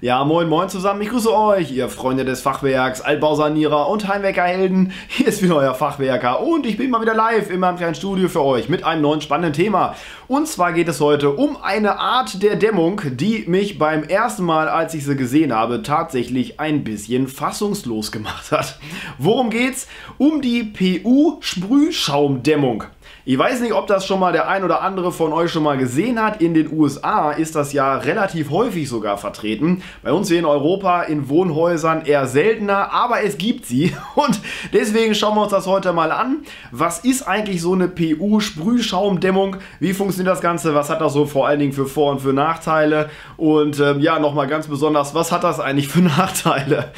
Ja, moin moin zusammen, ich grüße euch, ihr Freunde des Fachwerks, Altbausanierer und Heimwerkerhelden. Hier ist wieder euer Fachwerker und ich bin mal wieder live in meinem kleinen Studio für euch mit einem neuen spannenden Thema. Und zwar geht es heute um eine Art der Dämmung, die mich beim ersten Mal, als ich sie gesehen habe, tatsächlich ein bisschen fassungslos gemacht hat. Worum geht's? Um die PU-Sprühschaumdämmung. Ich weiß nicht, ob das schon mal der ein oder andere von euch schon mal gesehen hat. In den USA ist das ja relativ häufig sogar vertreten. Bei uns hier in Europa in Wohnhäusern eher seltener, aber es gibt sie. Und deswegen schauen wir uns das heute mal an. Was ist eigentlich so eine PU-Sprühschaumdämmung? Wie funktioniert das Ganze? Was hat das so vor allen Dingen für Vor- und für Nachteile? Und ähm, ja, nochmal ganz besonders, was hat das eigentlich für Nachteile?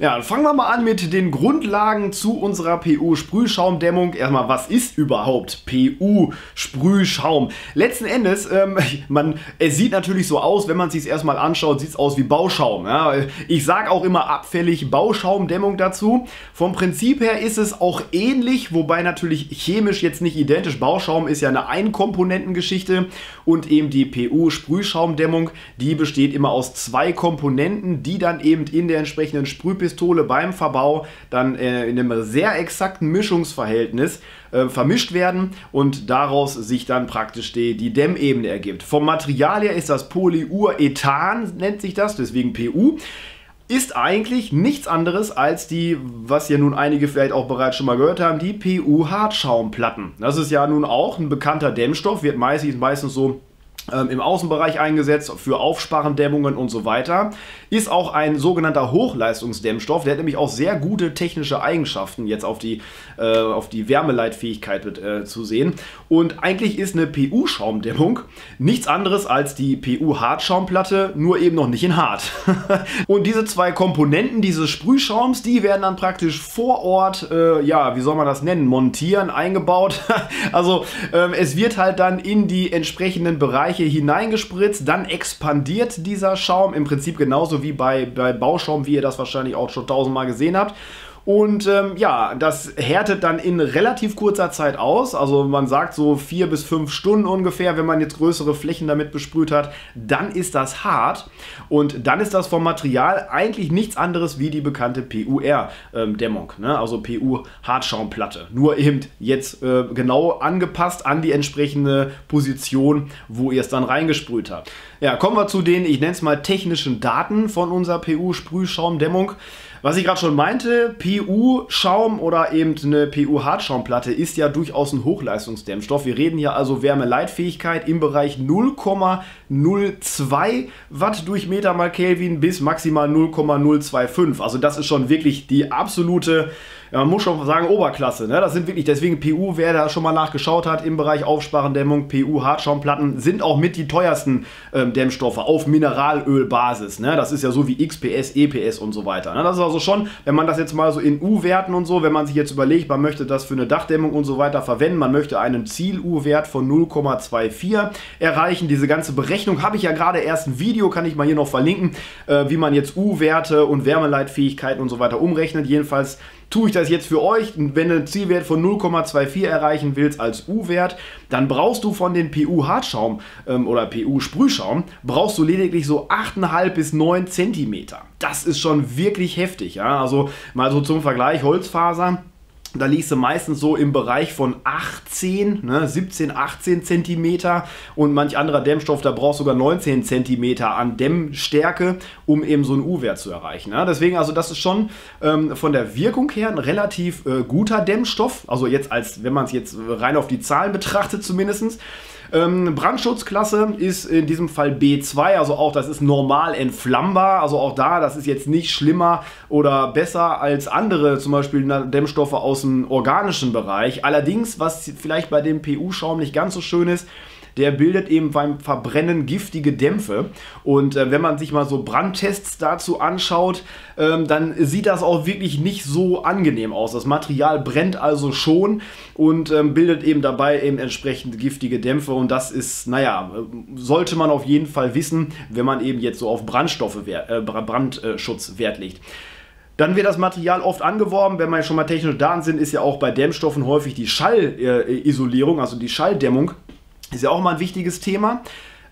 Ja, fangen wir mal an mit den Grundlagen zu unserer PU-Sprühschaumdämmung. Erstmal, was ist überhaupt PU-Sprühschaum? Letzten Endes, ähm, man, es sieht natürlich so aus, wenn man es sich erstmal anschaut, sieht es aus wie Bauschaum. Ja? Ich sage auch immer abfällig Bauschaumdämmung dazu. Vom Prinzip her ist es auch ähnlich, wobei natürlich chemisch jetzt nicht identisch. Bauschaum ist ja eine Einkomponentengeschichte und eben die PU-Sprühschaumdämmung, die besteht immer aus zwei Komponenten, die dann eben in der entsprechenden Sprühpistole Pistole beim Verbau dann äh, in einem sehr exakten Mischungsverhältnis äh, vermischt werden und daraus sich dann praktisch die, die Dämmebene ergibt. Vom Material her ist das Polyurethan, nennt sich das, deswegen PU ist eigentlich nichts anderes als die, was ja nun einige vielleicht auch bereits schon mal gehört haben, die PU-Hartschaumplatten. Das ist ja nun auch ein bekannter Dämmstoff, wird meistens, meistens so im Außenbereich eingesetzt für Aufsparendämmungen und so weiter. Ist auch ein sogenannter Hochleistungsdämmstoff. Der hat nämlich auch sehr gute technische Eigenschaften jetzt auf die, äh, auf die Wärmeleitfähigkeit mit, äh, zu sehen. Und eigentlich ist eine PU-Schaumdämmung nichts anderes als die PU-Hartschaumplatte, nur eben noch nicht in hart. und diese zwei Komponenten dieses Sprühschaums, die werden dann praktisch vor Ort, äh, ja, wie soll man das nennen, montieren, eingebaut. also ähm, es wird halt dann in die entsprechenden Bereiche Bereiche hineingespritzt, dann expandiert dieser Schaum, im Prinzip genauso wie bei, bei Bauschaum, wie ihr das wahrscheinlich auch schon tausendmal gesehen habt. Und ähm, ja, das härtet dann in relativ kurzer Zeit aus. Also man sagt so vier bis fünf Stunden ungefähr, wenn man jetzt größere Flächen damit besprüht hat. Dann ist das hart. Und dann ist das vom Material eigentlich nichts anderes wie die bekannte PUR-Dämmung. Ähm, ne? Also PU-Hartschaumplatte. Nur eben jetzt äh, genau angepasst an die entsprechende Position, wo ihr es dann reingesprüht habt. Ja, kommen wir zu den, ich nenne es mal technischen Daten von unserer PU-Sprühschaumdämmung. Was ich gerade schon meinte, PU-Schaum oder eben eine PU-Hartschaumplatte ist ja durchaus ein Hochleistungsdämmstoff. Wir reden hier also Wärmeleitfähigkeit im Bereich 0,02 Watt durch Meter mal Kelvin bis maximal 0,025. Also das ist schon wirklich die absolute man muss schon sagen, Oberklasse. Ne? Das sind wirklich, deswegen PU, wer da schon mal nachgeschaut hat im Bereich Aufsparendämmung, PU, Hartschaumplatten, sind auch mit die teuersten ähm, Dämmstoffe auf Mineralölbasis. Ne? Das ist ja so wie XPS, EPS und so weiter. Ne? Das ist also schon, wenn man das jetzt mal so in U-Werten und so, wenn man sich jetzt überlegt, man möchte das für eine Dachdämmung und so weiter verwenden, man möchte einen Ziel-U-Wert von 0,24 erreichen. Diese ganze Berechnung habe ich ja gerade erst ein Video, kann ich mal hier noch verlinken, äh, wie man jetzt U-Werte und Wärmeleitfähigkeiten und so weiter umrechnet. Jedenfalls tue ich das jetzt für euch. Wenn du einen Zielwert von 0,24 erreichen willst als U-Wert, dann brauchst du von den PU-Hartschaum ähm, oder PU-Sprühschaum, brauchst du lediglich so 8,5 bis 9 cm. Das ist schon wirklich heftig. Ja? Also mal so zum Vergleich, Holzfaser da liegst du meistens so im Bereich von 18, ne, 17, 18 Zentimeter und manch anderer Dämmstoff, da brauchst du sogar 19 Zentimeter an Dämmstärke, um eben so einen U-Wert zu erreichen. Ne? Deswegen, also das ist schon ähm, von der Wirkung her ein relativ äh, guter Dämmstoff. Also jetzt als, wenn man es jetzt rein auf die Zahlen betrachtet zumindest. Ähm, Brandschutzklasse ist in diesem Fall B2, also auch das ist normal entflammbar. Also auch da, das ist jetzt nicht schlimmer oder besser als andere, zum Beispiel Dämmstoffe aus dem organischen Bereich. Allerdings, was vielleicht bei dem PU-Schaum nicht ganz so schön ist, der bildet eben beim Verbrennen giftige Dämpfe. Und äh, wenn man sich mal so Brandtests dazu anschaut, ähm, dann sieht das auch wirklich nicht so angenehm aus. Das Material brennt also schon und ähm, bildet eben dabei eben entsprechend giftige Dämpfe. Und das ist, naja, sollte man auf jeden Fall wissen, wenn man eben jetzt so auf Brandstoffe, äh, Brandschutz Wert legt. Dann wird das Material oft angeworben, wenn wir schon mal technisch da sind, ist ja auch bei Dämmstoffen häufig die Schallisolierung, also die Schalldämmung Ist ja auch mal ein wichtiges Thema.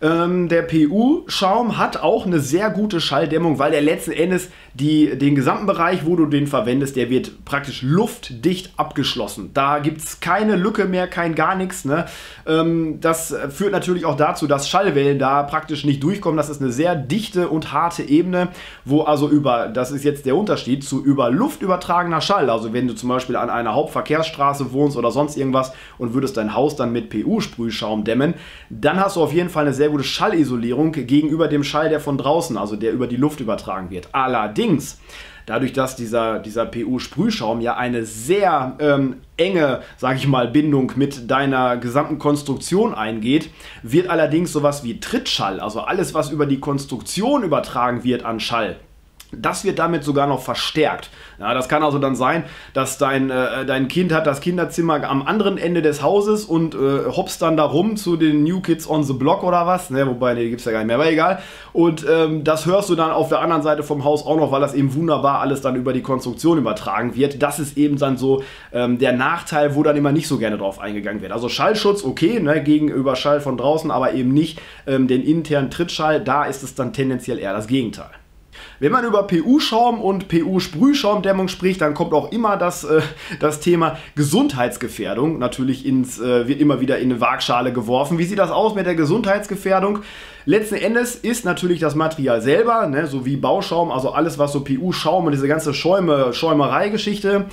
Ähm, der PU-Schaum hat auch eine sehr gute Schalldämmung, weil der letzten Endes die, den gesamten Bereich, wo du den verwendest, der wird praktisch luftdicht abgeschlossen. Da gibt es keine Lücke mehr, kein gar nichts. Ne? Ähm, das führt natürlich auch dazu, dass Schallwellen da praktisch nicht durchkommen. Das ist eine sehr dichte und harte Ebene, wo also über, das ist jetzt der Unterschied, zu über Luft übertragener Schall. Also wenn du zum Beispiel an einer Hauptverkehrsstraße wohnst oder sonst irgendwas und würdest dein Haus dann mit PU-Sprühschaum dämmen, dann hast du auf jeden Fall eine sehr gute Schallisolierung gegenüber dem Schall, der von draußen, also der über die Luft übertragen wird. Allerdings, dadurch, dass dieser, dieser PU-Sprühschaum ja eine sehr ähm, enge, sage ich mal, Bindung mit deiner gesamten Konstruktion eingeht, wird allerdings sowas wie Trittschall, also alles, was über die Konstruktion übertragen wird an Schall, das wird damit sogar noch verstärkt. Ja, das kann also dann sein, dass dein, äh, dein Kind hat das Kinderzimmer am anderen Ende des Hauses und äh, hoppst dann da rum zu den New Kids on the Block oder was. Ne, wobei, die gibt es ja gar nicht mehr, aber egal. Und ähm, das hörst du dann auf der anderen Seite vom Haus auch noch, weil das eben wunderbar alles dann über die Konstruktion übertragen wird. Das ist eben dann so ähm, der Nachteil, wo dann immer nicht so gerne drauf eingegangen wird. Also Schallschutz, okay, ne, gegenüber Schall von draußen, aber eben nicht ähm, den internen Trittschall. Da ist es dann tendenziell eher das Gegenteil. Wenn man über PU-Schaum und PU-Sprühschaumdämmung spricht, dann kommt auch immer das, äh, das Thema Gesundheitsgefährdung natürlich ins, äh, wird immer wieder in eine Waagschale geworfen. Wie sieht das aus mit der Gesundheitsgefährdung? Letzten Endes ist natürlich das Material selber, ne, so wie Bauschaum, also alles, was so PU-Schaum und diese ganze Schäume, Schäumerei-Geschichte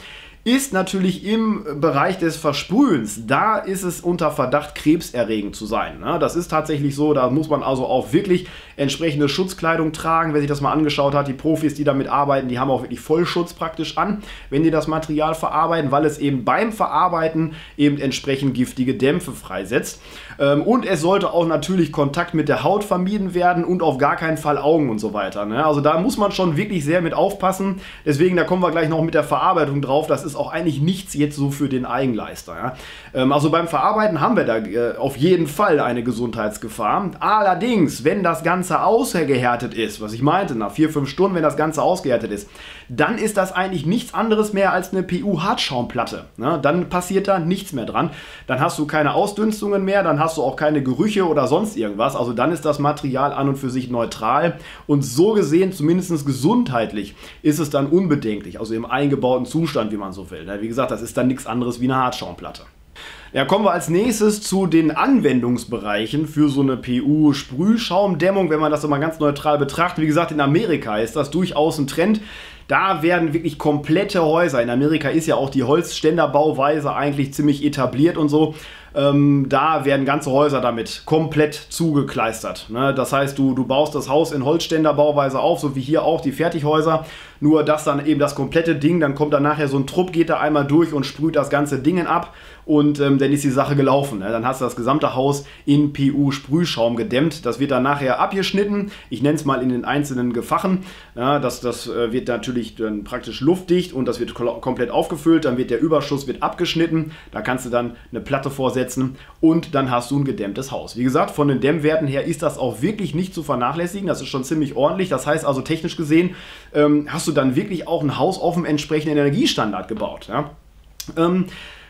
ist natürlich im Bereich des Versprühens. Da ist es unter Verdacht, krebserregend zu sein. Ne? Das ist tatsächlich so, da muss man also auch wirklich entsprechende Schutzkleidung tragen. Wer sich das mal angeschaut hat, die Profis, die damit arbeiten, die haben auch wirklich Vollschutz praktisch an, wenn die das Material verarbeiten, weil es eben beim Verarbeiten eben entsprechend giftige Dämpfe freisetzt. Ähm, und es sollte auch natürlich Kontakt mit der Haut vermieden werden und auf gar keinen Fall Augen und so weiter. Ne? Also da muss man schon wirklich sehr mit aufpassen. Deswegen, da kommen wir gleich noch mit der Verarbeitung drauf. Das ist auch eigentlich nichts jetzt so für den Eigenleister. Ja? Ähm, also beim Verarbeiten haben wir da äh, auf jeden Fall eine Gesundheitsgefahr. Allerdings, wenn das Ganze ausgehärtet ist, was ich meinte, nach vier, fünf Stunden, wenn das Ganze ausgehärtet ist, dann ist das eigentlich nichts anderes mehr als eine PU-Hartschaumplatte. Ne? Dann passiert da nichts mehr dran. Dann hast du keine Ausdünstungen mehr, dann hast du auch keine Gerüche oder sonst irgendwas. Also dann ist das Material an und für sich neutral. Und so gesehen, zumindest gesundheitlich, ist es dann unbedenklich. Also im eingebauten Zustand, wie man so will. Wie gesagt, das ist dann nichts anderes wie eine Hartschaumplatte. Ja, kommen wir als nächstes zu den Anwendungsbereichen für so eine PU-Sprühschaumdämmung, wenn man das mal ganz neutral betrachtet. Wie gesagt, in Amerika ist das durchaus ein Trend. Da werden wirklich komplette Häuser, in Amerika ist ja auch die Holzständerbauweise eigentlich ziemlich etabliert und so, ähm, da werden ganze Häuser damit komplett zugekleistert. Ne? Das heißt, du, du baust das Haus in Holzständerbauweise auf, so wie hier auch die Fertighäuser. Nur das dann eben das komplette Ding, dann kommt dann nachher so ein Trupp, geht da einmal durch und sprüht das ganze Ding ab und ähm, dann ist die Sache gelaufen. Ne? Dann hast du das gesamte Haus in PU-Sprühschaum gedämmt. Das wird dann nachher abgeschnitten. Ich nenne es mal in den einzelnen Gefachen. Ja, das, das äh, wird natürlich dann praktisch luftdicht und das wird komplett aufgefüllt. Dann wird der Überschuss wird abgeschnitten. Da kannst du dann eine Platte vorsetzen setzen und dann hast du ein gedämmtes Haus. Wie gesagt, von den Dämmwerten her ist das auch wirklich nicht zu vernachlässigen. Das ist schon ziemlich ordentlich. Das heißt also technisch gesehen ähm, hast du dann wirklich auch ein Haus auf dem entsprechenden Energiestandard gebaut. Ja? Ähm,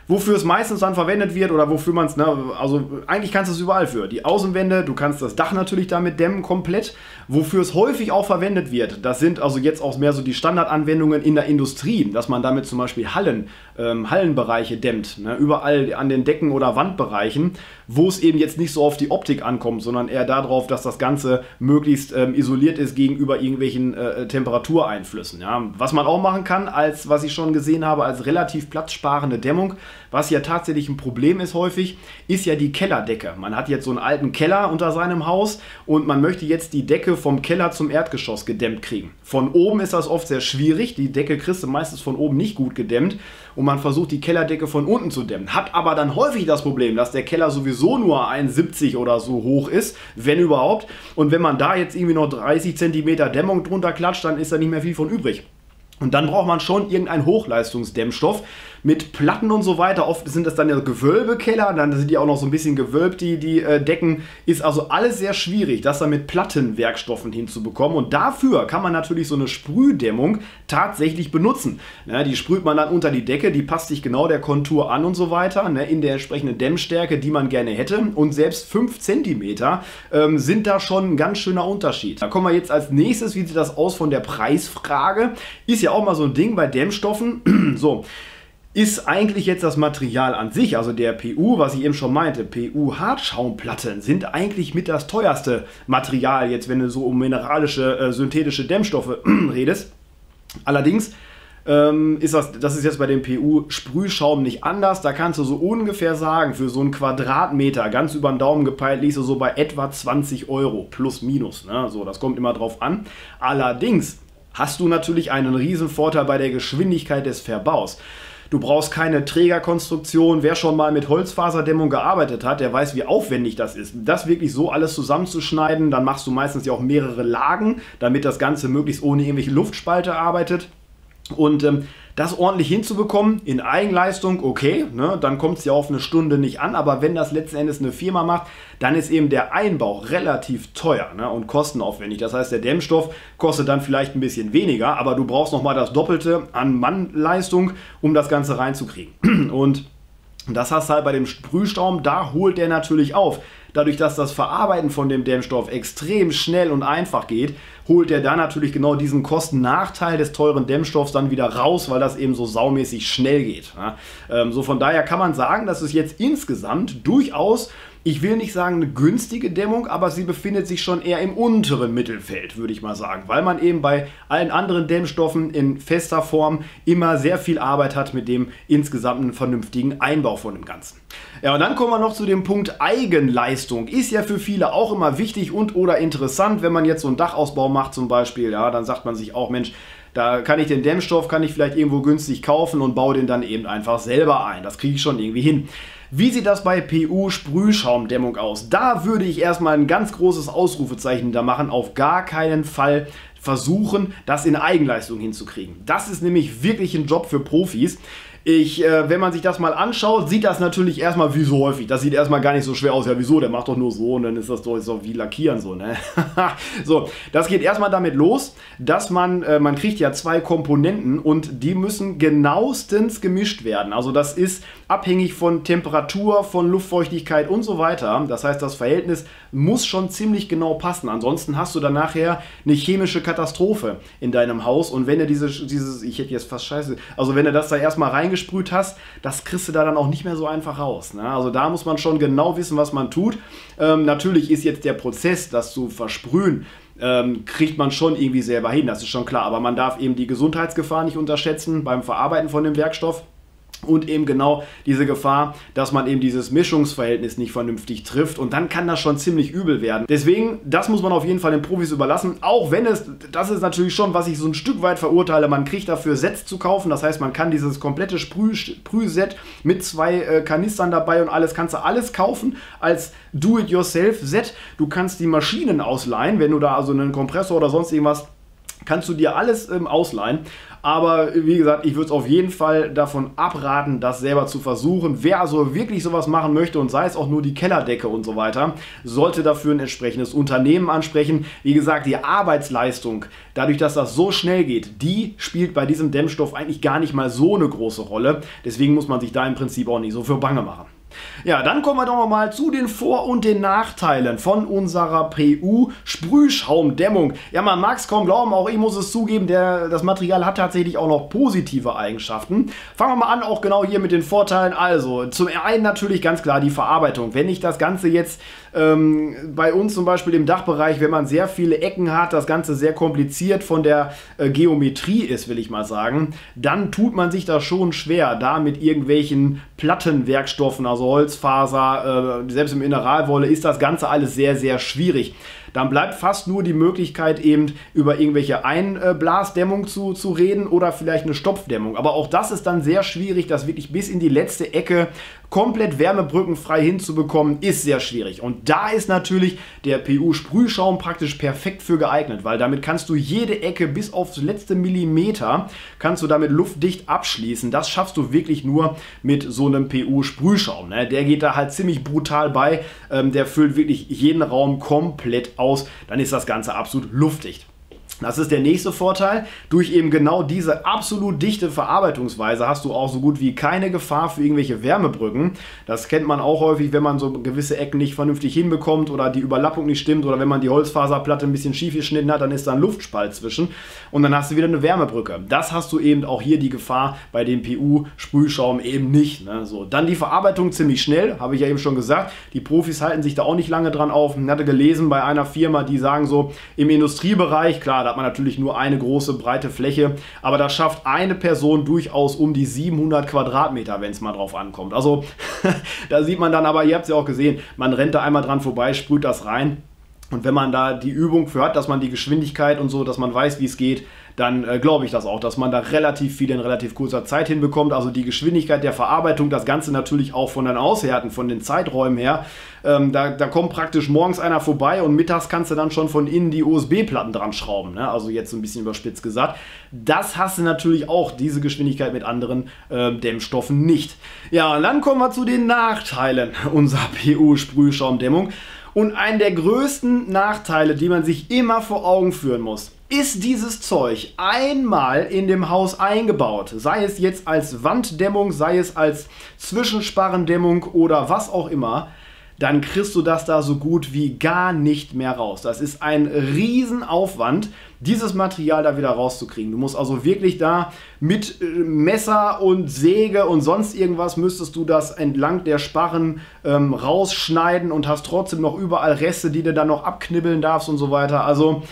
wofür es meistens dann verwendet wird oder wofür man es, ne, also eigentlich kannst du es überall für. Die Außenwände, du kannst das Dach natürlich damit dämmen komplett. Wofür es häufig auch verwendet wird, das sind also jetzt auch mehr so die Standardanwendungen in der Industrie, dass man damit zum Beispiel Hallen, ähm, Hallenbereiche dämmt, ne, überall an den Decken oder Wandbereichen, wo es eben jetzt nicht so auf die Optik ankommt, sondern eher darauf, dass das Ganze möglichst ähm, isoliert ist gegenüber irgendwelchen äh, Temperatureinflüssen. Ja. Was man auch machen kann, als was ich schon gesehen habe, als relativ platzsparende Dämmung, was ja tatsächlich ein Problem ist häufig, ist ja die Kellerdecke. Man hat jetzt so einen alten Keller unter seinem Haus und man möchte jetzt die Decke vom Keller zum Erdgeschoss gedämmt kriegen. Von oben ist das oft sehr schwierig. Die Decke kriegst du meistens von oben nicht gut gedämmt und man versucht die Kellerdecke von unten zu dämmen. Hat aber dann häufig das Problem, dass der Keller sowieso nur 1,70 oder so hoch ist, wenn überhaupt. Und wenn man da jetzt irgendwie noch 30 cm Dämmung drunter klatscht, dann ist da nicht mehr viel von übrig. Und dann braucht man schon irgendeinen Hochleistungsdämmstoff, mit Platten und so weiter. Oft sind das dann ja Gewölbekeller, dann sind die auch noch so ein bisschen gewölbt, die, die äh, Decken. Ist also alles sehr schwierig, das dann mit Plattenwerkstoffen hinzubekommen. Und dafür kann man natürlich so eine Sprühdämmung tatsächlich benutzen. Ne, die sprüht man dann unter die Decke, die passt sich genau der Kontur an und so weiter, ne, in der entsprechenden Dämmstärke, die man gerne hätte. Und selbst 5 cm ähm, sind da schon ein ganz schöner Unterschied. Da kommen wir jetzt als nächstes, wie sieht das aus von der Preisfrage? Ist ja auch mal so ein Ding bei Dämmstoffen. so ist eigentlich jetzt das Material an sich, also der PU, was ich eben schon meinte, PU-Hartschaumplatten sind eigentlich mit das teuerste Material, jetzt wenn du so um mineralische, äh, synthetische Dämmstoffe redest. Allerdings ähm, ist das, das ist jetzt bei dem PU-Sprühschaum nicht anders. Da kannst du so ungefähr sagen, für so einen Quadratmeter, ganz über den Daumen gepeilt, liegst du so bei etwa 20 Euro, plus minus. Ne? So, das kommt immer drauf an. Allerdings hast du natürlich einen riesen Vorteil bei der Geschwindigkeit des Verbaus. Du brauchst keine Trägerkonstruktion. Wer schon mal mit Holzfaserdämmung gearbeitet hat, der weiß, wie aufwendig das ist. Das wirklich so alles zusammenzuschneiden, dann machst du meistens ja auch mehrere Lagen, damit das Ganze möglichst ohne irgendwelche Luftspalte arbeitet. Und ähm, das ordentlich hinzubekommen in Eigenleistung, okay, ne, dann kommt es ja auf eine Stunde nicht an, aber wenn das letzten Endes eine Firma macht, dann ist eben der Einbau relativ teuer ne, und kostenaufwendig. Das heißt, der Dämmstoff kostet dann vielleicht ein bisschen weniger, aber du brauchst nochmal das Doppelte an Mannleistung, um das Ganze reinzukriegen. Und das hast du halt bei dem Sprühstaum, da holt der natürlich auf. Dadurch, dass das Verarbeiten von dem Dämmstoff extrem schnell und einfach geht, holt er da natürlich genau diesen Kostennachteil des teuren Dämmstoffs dann wieder raus, weil das eben so saumäßig schnell geht. Ähm, so von daher kann man sagen, dass es jetzt insgesamt durchaus ich will nicht sagen eine günstige Dämmung, aber sie befindet sich schon eher im unteren Mittelfeld, würde ich mal sagen, weil man eben bei allen anderen Dämmstoffen in fester Form immer sehr viel Arbeit hat mit dem insgesamten vernünftigen Einbau von dem Ganzen. Ja, und dann kommen wir noch zu dem Punkt Eigenleistung. Ist ja für viele auch immer wichtig und oder interessant, wenn man jetzt so einen Dachausbau macht zum Beispiel, ja, dann sagt man sich auch, Mensch, da kann ich den Dämmstoff, kann ich vielleicht irgendwo günstig kaufen und baue den dann eben einfach selber ein. Das kriege ich schon irgendwie hin. Wie sieht das bei PU-Sprühschaumdämmung aus? Da würde ich erstmal ein ganz großes Ausrufezeichen da machen. Auf gar keinen Fall versuchen, das in Eigenleistung hinzukriegen. Das ist nämlich wirklich ein Job für Profis. Ich, äh, wenn man sich das mal anschaut, sieht das natürlich erstmal wie so häufig. Das sieht erstmal gar nicht so schwer aus. Ja, wieso? Der macht doch nur so und dann ist das doch so wie Lackieren so, ne? so, das geht erstmal damit los, dass man, äh, man kriegt ja zwei Komponenten und die müssen genauestens gemischt werden. Also das ist abhängig von Temperatur, von Luftfeuchtigkeit und so weiter. Das heißt, das Verhältnis muss schon ziemlich genau passen. Ansonsten hast du dann nachher eine chemische Katastrophe in deinem Haus. Und wenn du diese, dieses, ich hätte jetzt fast scheiße, also wenn du das da erstmal reingesprüht hast, das kriegst du da dann auch nicht mehr so einfach raus. Ne? Also da muss man schon genau wissen, was man tut. Ähm, natürlich ist jetzt der Prozess, das zu versprühen, ähm, kriegt man schon irgendwie selber hin, das ist schon klar. Aber man darf eben die Gesundheitsgefahr nicht unterschätzen beim Verarbeiten von dem Werkstoff und eben genau diese Gefahr, dass man eben dieses Mischungsverhältnis nicht vernünftig trifft und dann kann das schon ziemlich übel werden. Deswegen, das muss man auf jeden Fall den Profis überlassen, auch wenn es, das ist natürlich schon, was ich so ein Stück weit verurteile, man kriegt dafür Sets zu kaufen, das heißt, man kann dieses komplette Sprüh, Sprühset mit zwei äh, Kanistern dabei und alles, kannst du alles kaufen als Do-it-yourself-Set. Du kannst die Maschinen ausleihen, wenn du da also einen Kompressor oder sonst irgendwas kannst du dir alles ähm, ausleihen. Aber wie gesagt, ich würde es auf jeden Fall davon abraten, das selber zu versuchen. Wer also wirklich sowas machen möchte und sei es auch nur die Kellerdecke und so weiter, sollte dafür ein entsprechendes Unternehmen ansprechen. Wie gesagt, die Arbeitsleistung, dadurch, dass das so schnell geht, die spielt bei diesem Dämmstoff eigentlich gar nicht mal so eine große Rolle. Deswegen muss man sich da im Prinzip auch nicht so für bange machen. Ja, dann kommen wir doch mal zu den Vor- und den Nachteilen von unserer PU-Sprühschaumdämmung. Ja, man mag es kaum glauben, auch ich muss es zugeben, der, das Material hat tatsächlich auch noch positive Eigenschaften. Fangen wir mal an, auch genau hier mit den Vorteilen. Also, zum einen natürlich ganz klar die Verarbeitung. Wenn ich das Ganze jetzt ähm, bei uns zum Beispiel im Dachbereich, wenn man sehr viele Ecken hat, das Ganze sehr kompliziert von der äh, Geometrie ist, will ich mal sagen, dann tut man sich da schon schwer, da mit irgendwelchen Plattenwerkstoffen, also Holzfaser, äh, selbst im Mineralwolle ist das Ganze alles sehr, sehr schwierig dann bleibt fast nur die Möglichkeit eben über irgendwelche Einblasdämmung zu, zu reden oder vielleicht eine Stopfdämmung. Aber auch das ist dann sehr schwierig, das wirklich bis in die letzte Ecke komplett wärmebrückenfrei hinzubekommen, ist sehr schwierig. Und da ist natürlich der PU-Sprühschaum praktisch perfekt für geeignet, weil damit kannst du jede Ecke bis aufs letzte Millimeter, kannst du damit luftdicht abschließen. Das schaffst du wirklich nur mit so einem PU-Sprühschaum. Ne? Der geht da halt ziemlich brutal bei. Ähm, der füllt wirklich jeden Raum komplett aus. Dann ist das Ganze absolut luftdicht. Das ist der nächste Vorteil. Durch eben genau diese absolut dichte Verarbeitungsweise hast du auch so gut wie keine Gefahr für irgendwelche Wärmebrücken. Das kennt man auch häufig, wenn man so gewisse Ecken nicht vernünftig hinbekommt oder die Überlappung nicht stimmt oder wenn man die Holzfaserplatte ein bisschen schief geschnitten hat, dann ist da ein Luftspalt zwischen und dann hast du wieder eine Wärmebrücke. Das hast du eben auch hier die Gefahr bei dem PU-Sprühschaum eben nicht. Ne? So, dann die Verarbeitung ziemlich schnell, habe ich ja eben schon gesagt. Die Profis halten sich da auch nicht lange dran auf. Ich hatte gelesen bei einer Firma, die sagen so, im Industriebereich, klar, da hat man natürlich nur eine große breite Fläche, aber da schafft eine Person durchaus um die 700 Quadratmeter, wenn es mal drauf ankommt. Also da sieht man dann aber, ihr habt es ja auch gesehen, man rennt da einmal dran vorbei, sprüht das rein. Und wenn man da die Übung für hat, dass man die Geschwindigkeit und so, dass man weiß, wie es geht, dann äh, glaube ich das auch, dass man da relativ viel in relativ kurzer Zeit hinbekommt. Also die Geschwindigkeit der Verarbeitung, das Ganze natürlich auch von den Aushärten, von den Zeiträumen her. Ähm, da, da kommt praktisch morgens einer vorbei und mittags kannst du dann schon von innen die USB-Platten dran schrauben. Ne? Also jetzt so ein bisschen überspitzt gesagt. Das hast du natürlich auch, diese Geschwindigkeit mit anderen äh, Dämmstoffen nicht. Ja, dann kommen wir zu den Nachteilen unserer PU-Sprühschaumdämmung. Und einen der größten Nachteile, die man sich immer vor Augen führen muss, ist dieses Zeug einmal in dem Haus eingebaut, sei es jetzt als Wanddämmung, sei es als Zwischensparrendämmung oder was auch immer, dann kriegst du das da so gut wie gar nicht mehr raus. Das ist ein Riesenaufwand, dieses Material da wieder rauszukriegen. Du musst also wirklich da mit äh, Messer und Säge und sonst irgendwas müsstest du das entlang der Sparren ähm, rausschneiden und hast trotzdem noch überall Reste, die du dann noch abknibbeln darfst und so weiter. Also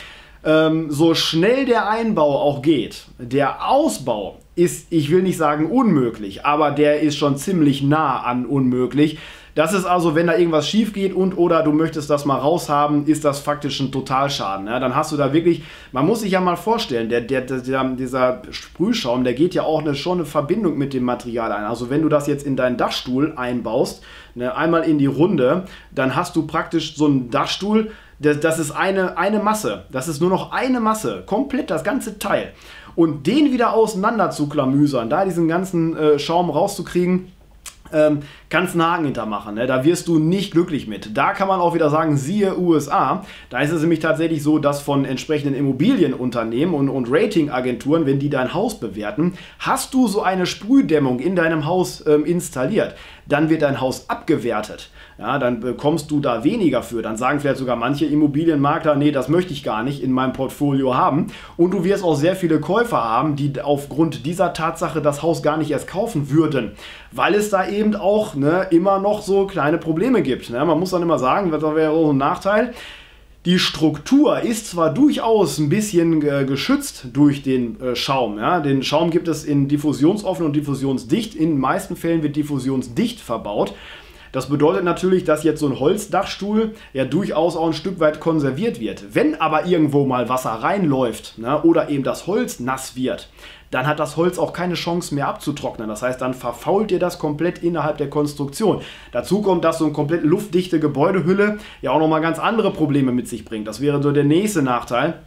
ähm, so schnell der Einbau auch geht, der Ausbau ist, ich will nicht sagen unmöglich, aber der ist schon ziemlich nah an unmöglich. Das ist also, wenn da irgendwas schief geht und oder du möchtest das mal raushaben, ist das faktisch ein Totalschaden. Ja? Dann hast du da wirklich, man muss sich ja mal vorstellen, der, der, der, dieser Sprühschaum, der geht ja auch eine, schon eine Verbindung mit dem Material ein. Also wenn du das jetzt in deinen Dachstuhl einbaust, ne, einmal in die Runde, dann hast du praktisch so einen Dachstuhl, das, das ist eine, eine Masse. Das ist nur noch eine Masse. Komplett das ganze Teil. Und den wieder auseinander zu klamüsern, da diesen ganzen äh, Schaum rauszukriegen, ähm, kannst einen Haken hintermachen. Ne? Da wirst du nicht glücklich mit. Da kann man auch wieder sagen, siehe USA. Da ist es nämlich tatsächlich so, dass von entsprechenden Immobilienunternehmen und, und Ratingagenturen, wenn die dein Haus bewerten, hast du so eine Sprühdämmung in deinem Haus ähm, installiert, dann wird dein Haus abgewertet ja, dann bekommst du da weniger für. Dann sagen vielleicht sogar manche Immobilienmakler, nee, das möchte ich gar nicht in meinem Portfolio haben. Und du wirst auch sehr viele Käufer haben, die aufgrund dieser Tatsache das Haus gar nicht erst kaufen würden, weil es da eben auch ne, immer noch so kleine Probleme gibt. Ne? Man muss dann immer sagen, das wäre so ein Nachteil. Die Struktur ist zwar durchaus ein bisschen äh, geschützt durch den äh, Schaum. Ja? Den Schaum gibt es in diffusionsoffen und diffusionsdicht. In den meisten Fällen wird diffusionsdicht verbaut. Das bedeutet natürlich, dass jetzt so ein Holzdachstuhl ja durchaus auch ein Stück weit konserviert wird. Wenn aber irgendwo mal Wasser reinläuft ne, oder eben das Holz nass wird, dann hat das Holz auch keine Chance mehr abzutrocknen. Das heißt, dann verfault ihr das komplett innerhalb der Konstruktion. Dazu kommt, dass so eine komplett luftdichte Gebäudehülle ja auch nochmal ganz andere Probleme mit sich bringt. Das wäre so der nächste Nachteil.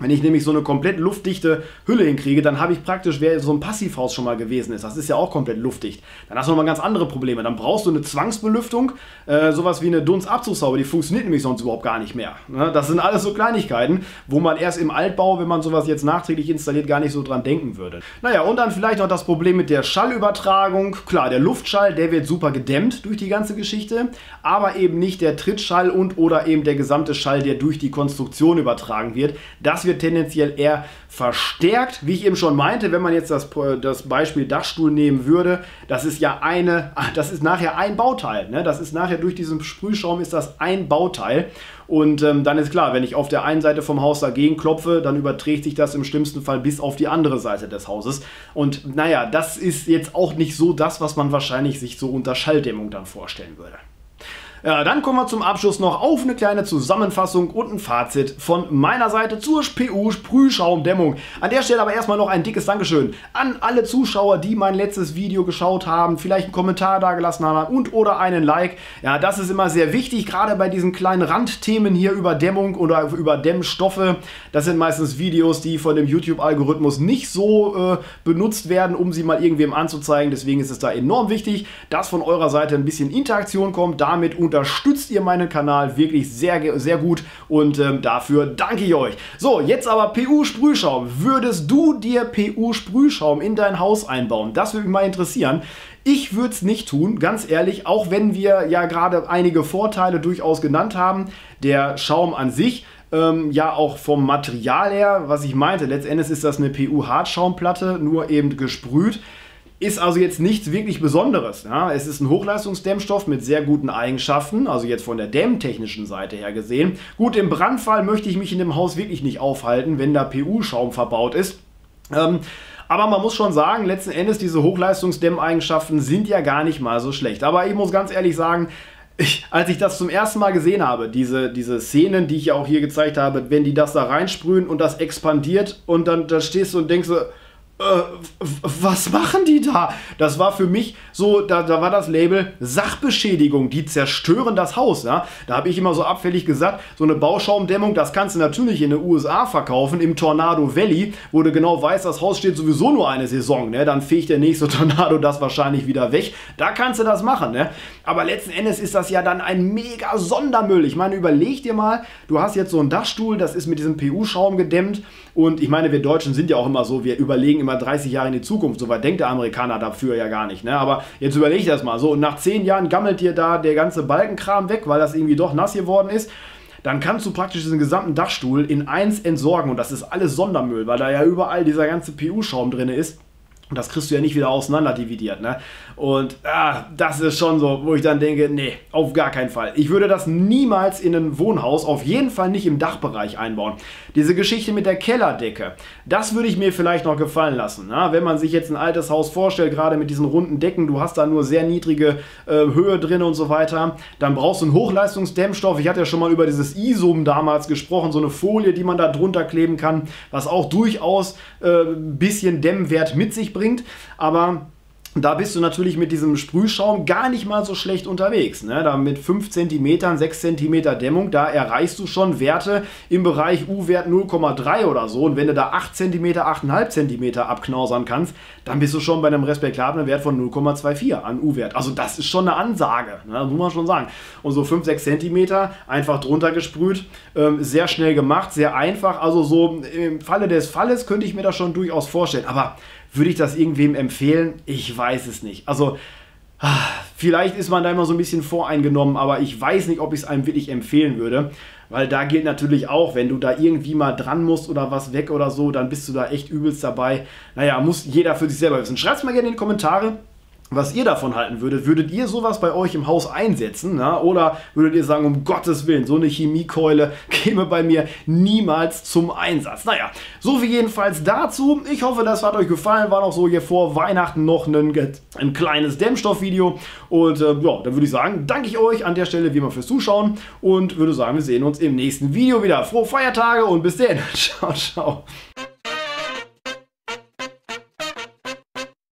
Wenn ich nämlich so eine komplett luftdichte Hülle hinkriege, dann habe ich praktisch, wer so ein Passivhaus schon mal gewesen ist, das ist ja auch komplett luftdicht, dann hast du nochmal ganz andere Probleme. Dann brauchst du eine Zwangsbelüftung, äh, sowas wie eine Dunstabzugshaube, die funktioniert nämlich sonst überhaupt gar nicht mehr. Ne? Das sind alles so Kleinigkeiten, wo man erst im Altbau, wenn man sowas jetzt nachträglich installiert, gar nicht so dran denken würde. Naja, und dann vielleicht noch das Problem mit der Schallübertragung. Klar, der Luftschall, der wird super gedämmt durch die ganze Geschichte, aber eben nicht der Trittschall und oder eben der gesamte Schall, der durch die Konstruktion übertragen wird. Das wird tendenziell eher verstärkt. Wie ich eben schon meinte, wenn man jetzt das, das Beispiel Dachstuhl nehmen würde, das ist ja eine, das ist nachher ein Bauteil. Ne? Das ist nachher durch diesen Sprühschaum ist das ein Bauteil. Und ähm, dann ist klar, wenn ich auf der einen Seite vom Haus dagegen klopfe, dann überträgt sich das im schlimmsten Fall bis auf die andere Seite des Hauses. Und naja, das ist jetzt auch nicht so das, was man wahrscheinlich sich so unter Schalldämmung dann vorstellen würde. Ja, dann kommen wir zum Abschluss noch auf eine kleine Zusammenfassung und ein Fazit von meiner Seite zur PU Sprühschaumdämmung. An der Stelle aber erstmal noch ein dickes Dankeschön an alle Zuschauer, die mein letztes Video geschaut haben, vielleicht einen Kommentar dagelassen haben und oder einen Like. Ja, das ist immer sehr wichtig, gerade bei diesen kleinen Randthemen hier über Dämmung oder über Dämmstoffe. Das sind meistens Videos, die von dem YouTube-Algorithmus nicht so äh, benutzt werden, um sie mal irgendwem anzuzeigen. Deswegen ist es da enorm wichtig, dass von eurer Seite ein bisschen Interaktion kommt. Damit und unterstützt ihr meinen Kanal wirklich sehr, sehr gut und ähm, dafür danke ich euch. So, jetzt aber PU-Sprühschaum. Würdest du dir PU-Sprühschaum in dein Haus einbauen? Das würde mich mal interessieren. Ich würde es nicht tun, ganz ehrlich, auch wenn wir ja gerade einige Vorteile durchaus genannt haben. Der Schaum an sich, ähm, ja auch vom Material her, was ich meinte, letztendlich ist das eine PU-Hartschaumplatte, nur eben gesprüht. Ist also jetzt nichts wirklich Besonderes. Ja? Es ist ein Hochleistungsdämmstoff mit sehr guten Eigenschaften, also jetzt von der dämmtechnischen Seite her gesehen. Gut, im Brandfall möchte ich mich in dem Haus wirklich nicht aufhalten, wenn da PU-Schaum verbaut ist. Ähm, aber man muss schon sagen, letzten Endes diese Hochleistungsdämmeigenschaften sind ja gar nicht mal so schlecht. Aber ich muss ganz ehrlich sagen, ich, als ich das zum ersten Mal gesehen habe, diese, diese Szenen, die ich ja auch hier gezeigt habe, wenn die das da reinsprühen und das expandiert und dann da stehst du und denkst so, was machen die da? Das war für mich so, da, da war das Label Sachbeschädigung, die zerstören das Haus. Ja? Da habe ich immer so abfällig gesagt, so eine Bauschaumdämmung, das kannst du natürlich in den USA verkaufen, im Tornado Valley, wo du genau weißt, das Haus steht sowieso nur eine Saison. Ne? Dann fegt der nächste Tornado das wahrscheinlich wieder weg. Da kannst du das machen. Ne? Aber letzten Endes ist das ja dann ein mega Sondermüll. Ich meine, überleg dir mal, du hast jetzt so einen Dachstuhl, das ist mit diesem PU-Schaum gedämmt. Und ich meine, wir Deutschen sind ja auch immer so, wir überlegen immer 30 Jahre in die Zukunft. So weit denkt der Amerikaner dafür ja gar nicht. Ne? Aber jetzt überleg das mal so. Und nach 10 Jahren gammelt dir da der ganze Balkenkram weg, weil das irgendwie doch nass geworden ist dann kannst du praktisch diesen gesamten Dachstuhl in eins entsorgen und das ist alles Sondermüll, weil da ja überall dieser ganze PU-Schaum drin ist. Und das kriegst du ja nicht wieder auseinander dividiert. Ne? Und ah, das ist schon so, wo ich dann denke, nee, auf gar keinen Fall. Ich würde das niemals in ein Wohnhaus, auf jeden Fall nicht im Dachbereich einbauen. Diese Geschichte mit der Kellerdecke, das würde ich mir vielleicht noch gefallen lassen. Na? Wenn man sich jetzt ein altes Haus vorstellt, gerade mit diesen runden Decken, du hast da nur sehr niedrige äh, Höhe drin und so weiter, dann brauchst du einen Hochleistungsdämmstoff. Ich hatte ja schon mal über dieses ISOM damals gesprochen, so eine Folie, die man da drunter kleben kann, was auch durchaus äh, ein bisschen Dämmwert mit sich bringt. Aber da bist du natürlich mit diesem Sprühschaum gar nicht mal so schlecht unterwegs. Ne? Da mit 5 cm, 6 cm Dämmung, da erreichst du schon Werte im Bereich U-Wert 0,3 oder so. Und wenn du da 8 cm, 8,5 cm abknausern kannst, dann bist du schon bei einem respektablen Wert von 0,24 an U-Wert. Also das ist schon eine Ansage, ne? muss man schon sagen. Und so 5, 6 cm einfach drunter gesprüht, ähm, sehr schnell gemacht, sehr einfach. Also so im Falle des Falles könnte ich mir das schon durchaus vorstellen. Aber würde ich das irgendwem empfehlen? Ich weiß es nicht. Also, ah, vielleicht ist man da immer so ein bisschen voreingenommen, aber ich weiß nicht, ob ich es einem wirklich empfehlen würde. Weil da gilt natürlich auch, wenn du da irgendwie mal dran musst oder was weg oder so, dann bist du da echt übelst dabei. Naja, muss jeder für sich selber wissen. Schreibt es mal gerne in die Kommentare was ihr davon halten würdet. Würdet ihr sowas bei euch im Haus einsetzen? Na? Oder würdet ihr sagen, um Gottes Willen, so eine Chemiekeule käme bei mir niemals zum Einsatz? Naja, so viel jedenfalls dazu. Ich hoffe, das hat euch gefallen. War noch so hier vor Weihnachten noch ein, ein kleines Dämmstoffvideo. Und äh, ja, dann würde ich sagen, danke ich euch an der Stelle wie immer fürs Zuschauen und würde sagen, wir sehen uns im nächsten Video wieder. Frohe Feiertage und bis dann. ciao, ciao.